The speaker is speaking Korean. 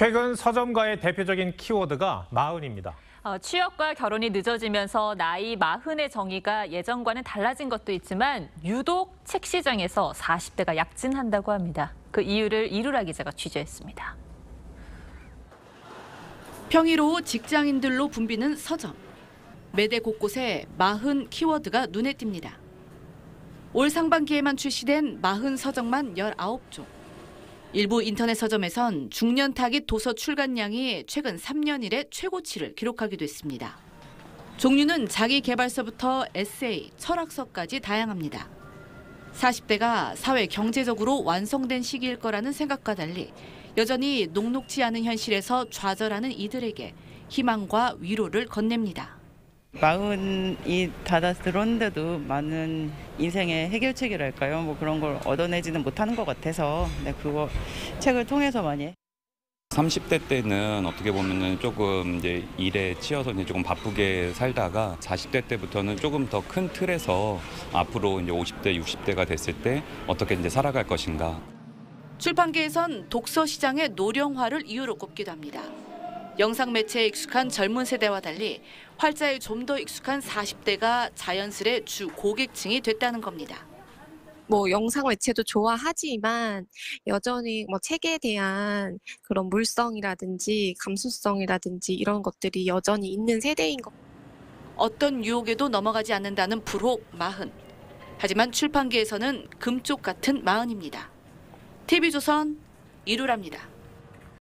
최근 서점가의 대표적인 키워드가 마흔입니다. 어, 취업과 결혼이 늦어지면서 나이 마흔의 정의가 예전과는 달라진 것도 있지만 유독 책 시장에서 40대가 약진한다고 합니다. 그 이유를 이루라 기자가 취재했습니다. 평일오후 직장인들로 붐비는 서점. 매대 곳곳에 마흔 키워드가 눈에 띕니다. 올 상반기에만 출시된 마흔 서적만 19종. 일부 인터넷 서점에선 중년 타깃 도서 출간량이 최근 3년 이래 최고치를 기록하기도 했습니다. 종류는 자기 개발서부터 에세이, 철학서까지 다양합니다. 40대가 사회 경제적으로 완성된 시기일 거라는 생각과 달리 여전히 녹록지 않은 현실에서 좌절하는 이들에게 희망과 위로를 건넵니다. 마흔이 들었는데도 많은 인생의 해결책이랄까요? 뭐 그런 걸 얻어내지는 못하는 것 같아서 네, 그거 책을 통해서 많이 30대 때는 어떻게 보면은 조금 이제 일에 치여서 이제 조금 바쁘게 살다가 40대 때부터는 조금 더 큰 틀에서 앞으로 이제 50대, 60대가 됐을 때 어떻게 이제 살아갈 것인가. 출판계에선 독서 시장의 노령화를 이유로 꼽기도 합니다. 영상 매체에 익숙한 젊은 세대와 달리 활자에 좀 더 익숙한 40대가 자연스레 주 고객층이 됐다는 겁니다. 뭐 영상 매체도 좋아하지만 여전히 뭐 책에 대한 그런 물성이라든지 감수성이라든지 이런 것들이 여전히 있는 세대인 것 어떤 유혹에도 넘어가지 않는다는 불혹 마흔. 하지만 출판계에서는 금쪽 같은 마흔입니다. TV조선 이루랍니다.